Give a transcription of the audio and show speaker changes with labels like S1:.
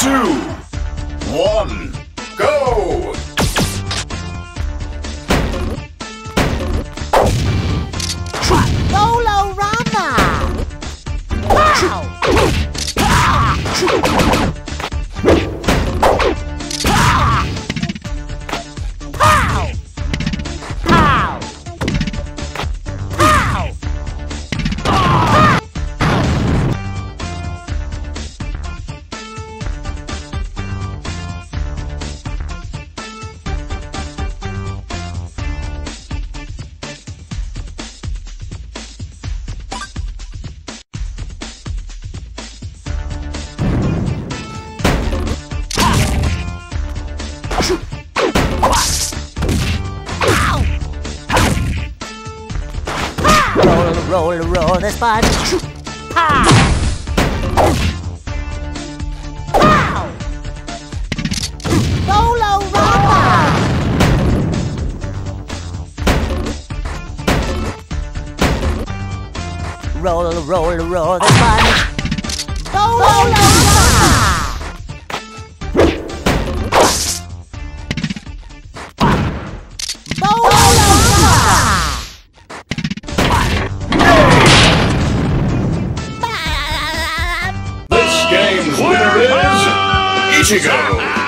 S1: two, one, go!
S2: Rama! Roll, roll, roll the Rama! Roll, roll, roll the sponge. Bolo
S1: Mexicano.